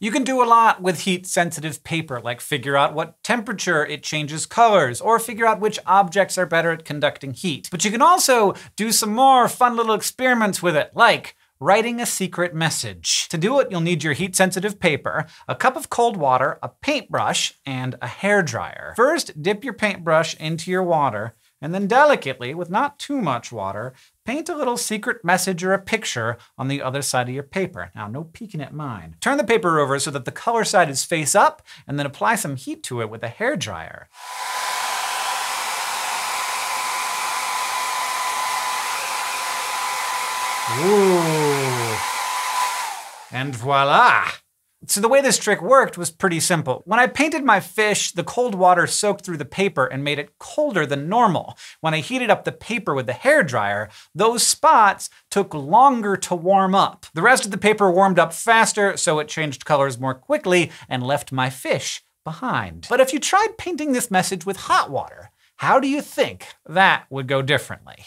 You can do a lot with heat-sensitive paper, like figure out what temperature it changes colors, or figure out which objects are better at conducting heat. But you can also do some more fun little experiments with it, like writing a secret message. To do it, you'll need your heat-sensitive paper, a cup of cold water, a paintbrush, and a hair dryer. First, dip your paintbrush into your water, and then delicately, with not too much water, paint a little secret message or a picture on the other side of your paper. Now, no peeking at mine. Turn the paper over so that the color side is face up, and then apply some heat to it with a hair dryer. Ooh. And voila! So the way this trick worked was pretty simple. When I painted my fish, the cold water soaked through the paper and made it colder than normal. When I heated up the paper with the hair dryer, those spots took longer to warm up. The rest of the paper warmed up faster, so it changed colors more quickly and left my fish behind. But if you tried painting this message with hot water, how do you think that would go differently?